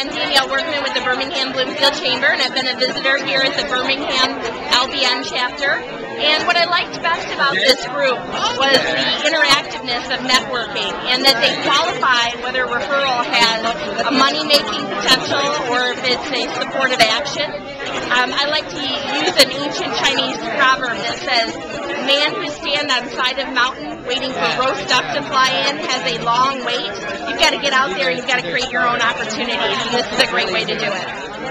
Ann Danielle Workman with the Birmingham Bloomfield Chamber, and I've been a visitor here at the Birmingham LBN chapter. And what I liked best about this group was the interactiveness of networking and that they qualify whether referral has a money-making potential or if it's a supportive action. Um, I like to use an ancient Chinese proverb that says, man who side of mountain waiting for roast duck to fly in has a long wait. You've got to get out there and you've got to create your own opportunities, and this is a great way to do it.